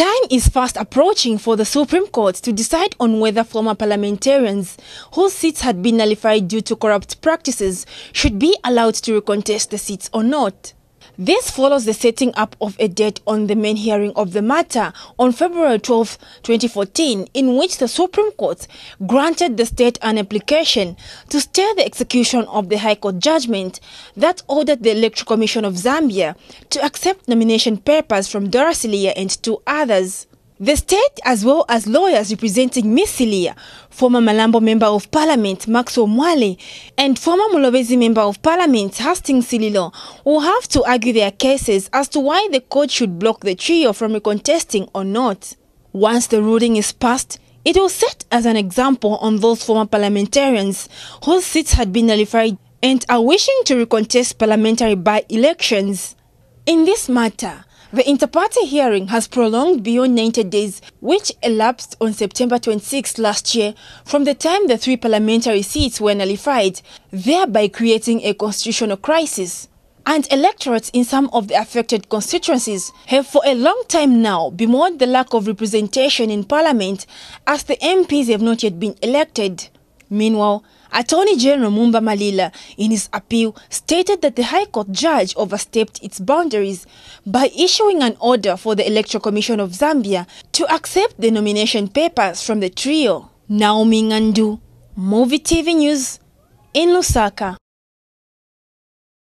Time is fast approaching for the Supreme Court to decide on whether former parliamentarians whose seats had been nullified due to corrupt practices should be allowed to recontest the seats or not. This follows the setting up of a date on the main hearing of the matter on February 12, 2014, in which the Supreme Court granted the state an application to stay the execution of the High Court judgment that ordered the Electoral Commission of Zambia to accept nomination papers from Dora Siliya and two others. The state, as well as lawyers representing Miss Siliya, former Malambo Member of Parliament Maxwell Mwale, and former Mulobezi Member of Parliament Hastings Sililo, will have to argue their cases as to why the court should block the trio from recontesting or not. Once the ruling is passed, it will set as an example on those former parliamentarians whose seats had been nullified and are wishing to recontest parliamentary by-elections. In this matter, the inter-party hearing has prolonged beyond 90 days, which elapsed on September 26 last year from the time the three parliamentary seats were nullified, thereby creating a constitutional crisis. And electorates in some of the affected constituencies have for a long time now bemoaned the lack of representation in parliament as the MPs have not yet been elected. Meanwhile, Attorney General Mumba Malila, in his appeal, stated that the High Court judge overstepped its boundaries by issuing an order for the Electoral Commission of Zambia to accept the nomination papers from the trio. Naomi Ngandu, Movie TV News, in Lusaka.